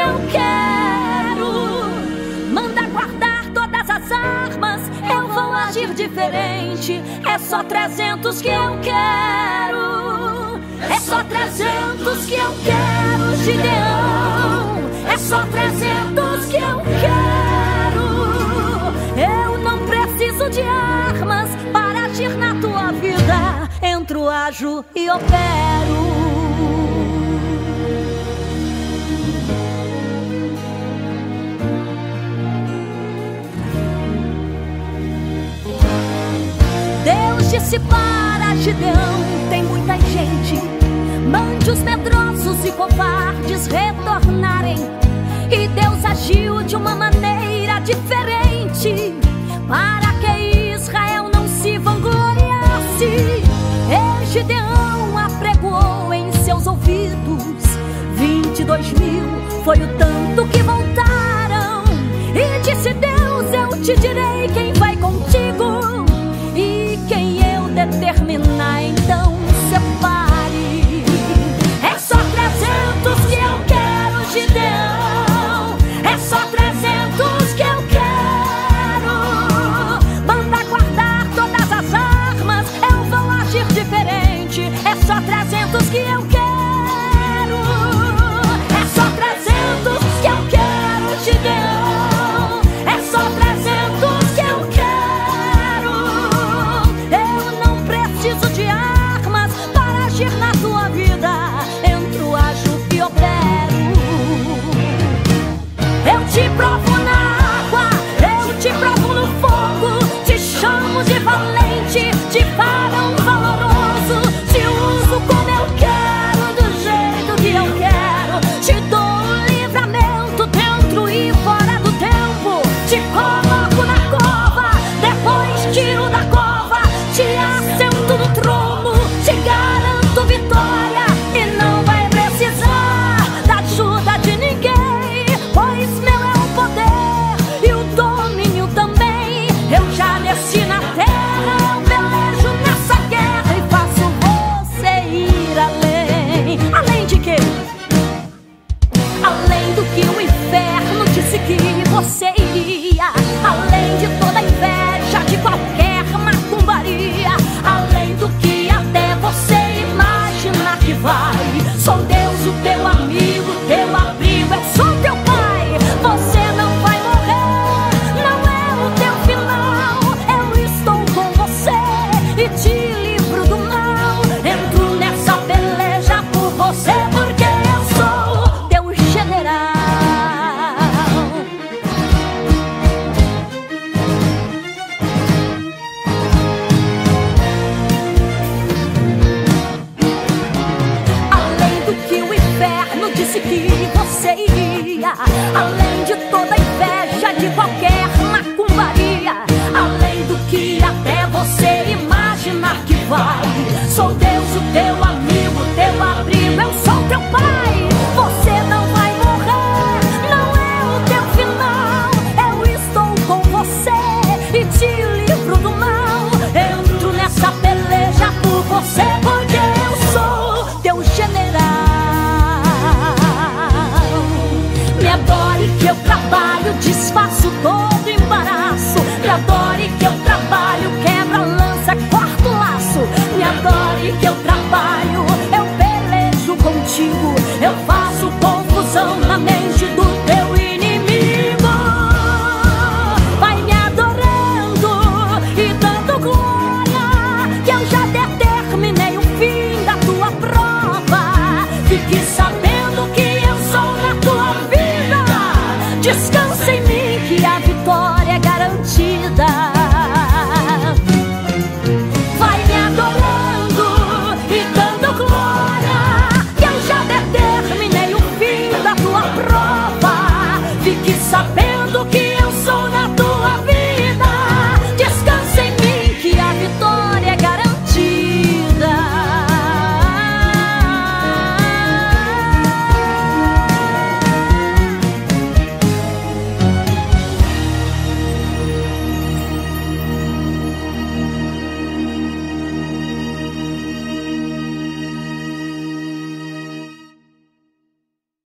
eu quero. Manda guardar todas as armas, eu vou agir diferente. É só 300 que eu quero. É só 300 que eu quero, Gideão. É só 300 que eu quero. Eu não preciso de armas para agir na tua vida. Entro, ajo e opero. Disse para Gideão: tem muita gente. Mande os medrosos e covardes retornarem. E Deus agiu de uma maneira diferente para que Israel não se vangloriasse. E Gideão apregoou em seus ouvidos: 22 mil foi o tanto que voltaram. E disse Deus: Eu te direi quem vai contigo. Determinar, então separe. É só 300 que eu quero, Gideão. É só 300 que eu quero. Manda guardar todas as armas, eu vou agir diferente. É só 300 que eu quero. Que você iria. Além de toda inveja, de qualquer disse que você iria. Além de toda inveja, de qualquer desfaço todo embaraço. Me adore que eu trabalho, quebra lança, corta o laço. Me adore que eu trabalho, eu pelejo contigo. Eu faço confusão na mente do teu inimigo. Vai me adorando e dando glória. Descansa em mim que a vitória é garantida.